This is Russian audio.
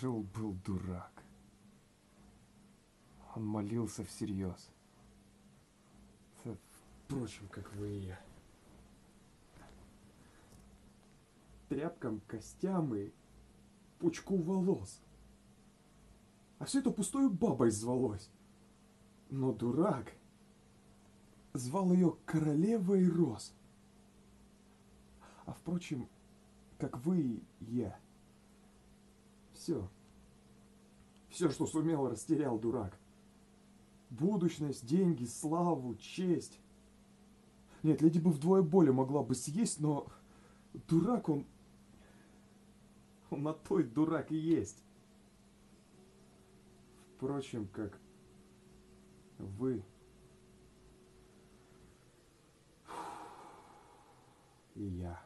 Жил-был дурак. Он молился всерьез. Впрочем, как вы и я. Тряпкам, костям и пучку волос. А все это пустой бабой звалось. Но дурак звал ее королевой роз. А впрочем, как вы и я. Все. Все, что сумел, растерял дурак. Будущность, деньги, славу, честь. Нет, леди бы вдвое более могла бы съесть, но дурак он... Он на той дурак и есть. Впрочем, как вы и я.